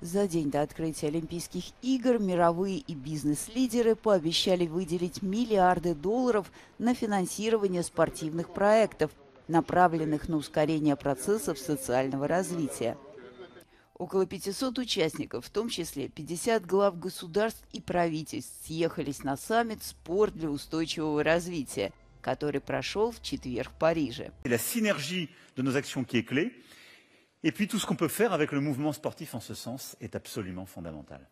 За день до открытия Олимпийских игр мировые и бизнес-лидеры пообещали выделить миллиарды долларов на финансирование спортивных проектов, направленных на ускорение процессов социального развития. Около 500 участников, в том числе 50 глав государств и правительств, съехались на саммит «Спорт для устойчивого развития», который прошел в четверг в Париже. La synergie de. Et puis tout ce qu'on peut faire avec le mouvement sportif en ce sens est absolument fondamental.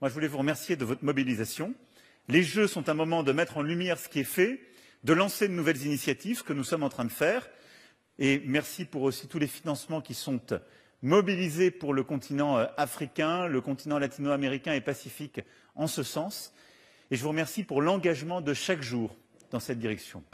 Moi, je voulais vous remercier de votre mobilisation. Les Jeux sont un moment de mettre en lumière ce qui est fait, de lancer de nouvelles initiatives, que nous sommes en train de faire. Et merci pour aussi tous les financements qui sont mobilisés pour le continent africain, le continent latino-américain et pacifique en ce sens. Et je vous remercie pour l'engagement de chaque jour dans cette direction.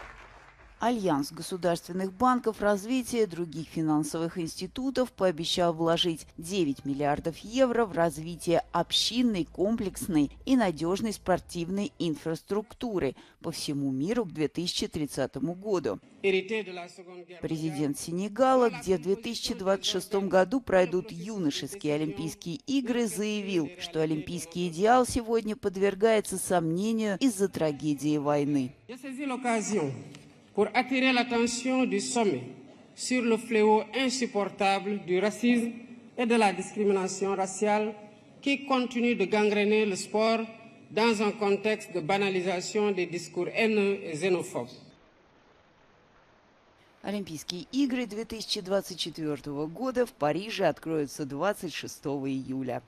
Альянс государственных банков развития других финансовых институтов пообещал вложить 9 миллиардов евро в развитие общинной, комплексной и надежной спортивной инфраструктуры по всему миру к 2030 году. Президент Сенегала, где в 2026 году пройдут юношеские Олимпийские игры, заявил, что олимпийский идеал сегодня подвергается сомнению из-за трагедии войны. pour attirer l'attention du sommet sur le fléau insupportable du racisme et de la discrimination raciale qui continue de gangréner le sport dans un contexte de banalisation des discours haineux et xénophobes. Олимпийские игры 2024 года в Париже откроются 26 июля.